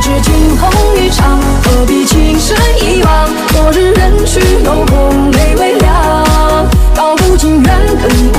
知惊鸿一场何必情深一往？昨日人去楼空泪微凉道不尽缘本